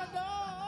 Matador!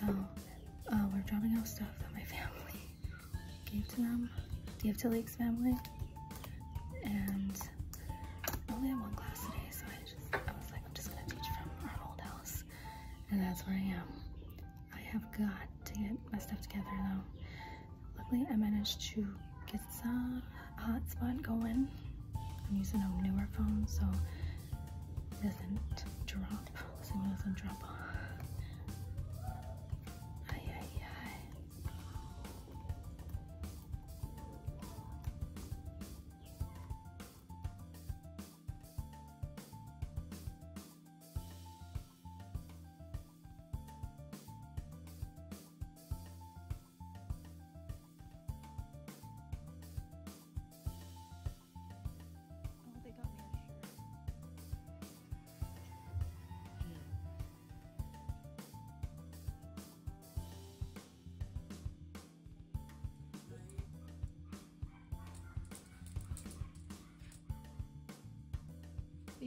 So uh, we're dropping off stuff that my family gave to them, gave to Lake's family, and I only have one class today, so I just I was like, I'm just gonna teach from our old house, and that's where I am. I have got to get my stuff together though. Luckily, I managed to get some hotspot going. I'm using a newer phone, so it doesn't drop. Signal doesn't drop off.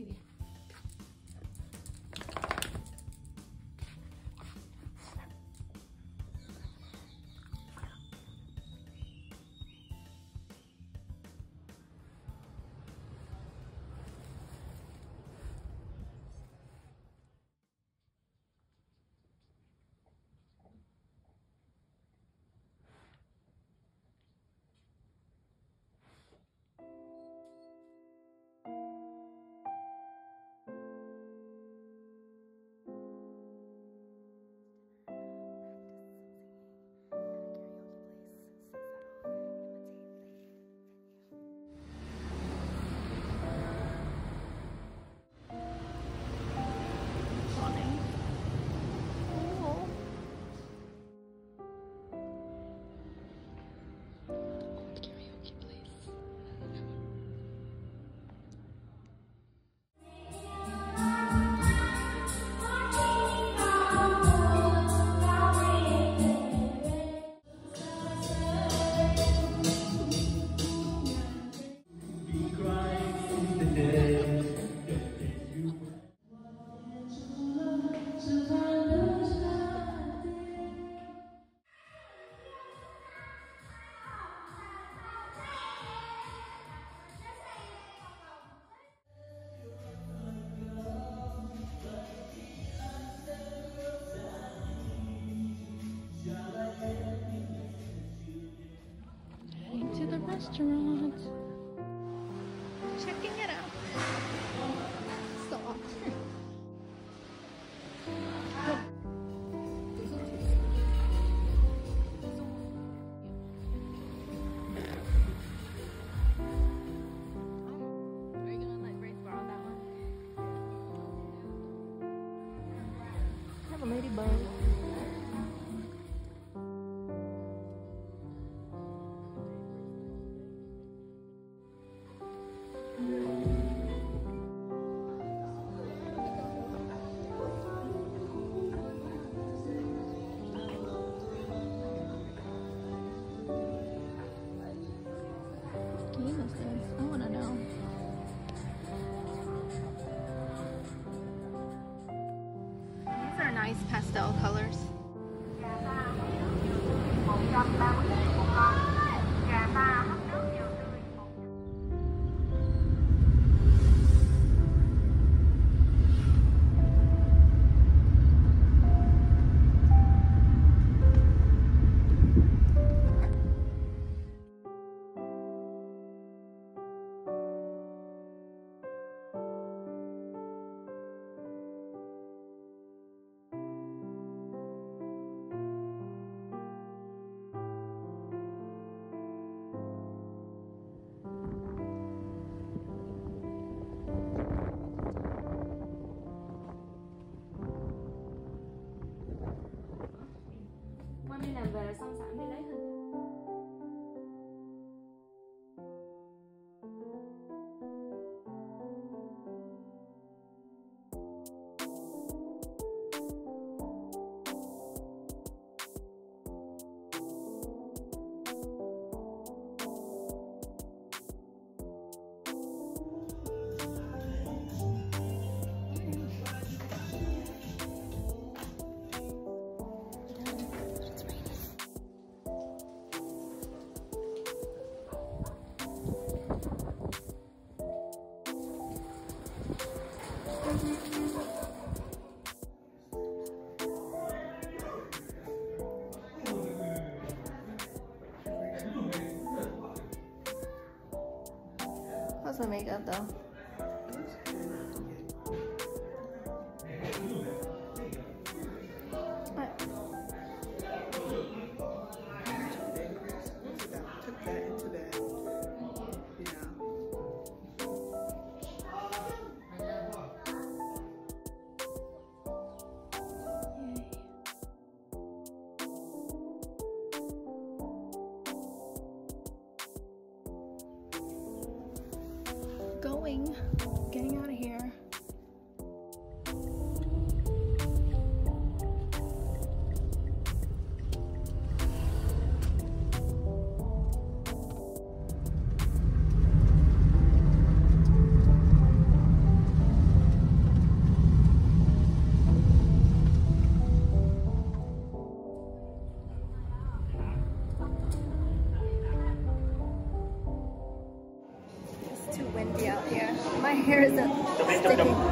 Baby. Restaurant. Checking it out. Stop. Are you You list? I wanna know. These are nice pastel colors. The makeup though.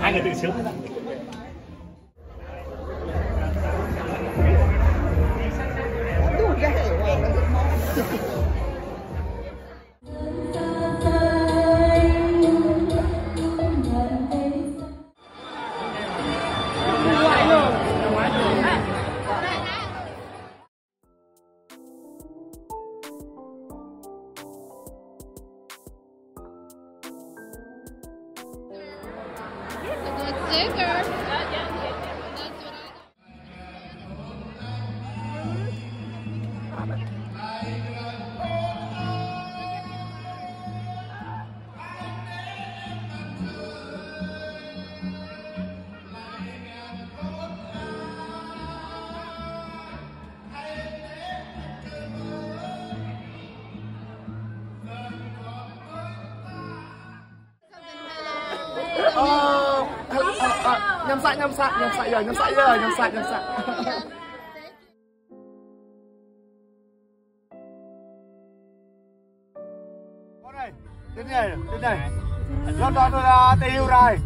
一个就行。Thank you. Ờ, ờ, oh. nhâm sạch nhâm sạch nhâm sạch rồi nhâm sạch rồi nhâm sạch nhâm sạch Đến này, đến này. Nó đó nó là tây yêu rồi.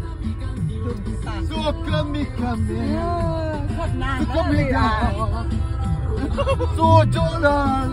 Sua cơm mi cơm mi. Sua cơm mi à. Chỗ là.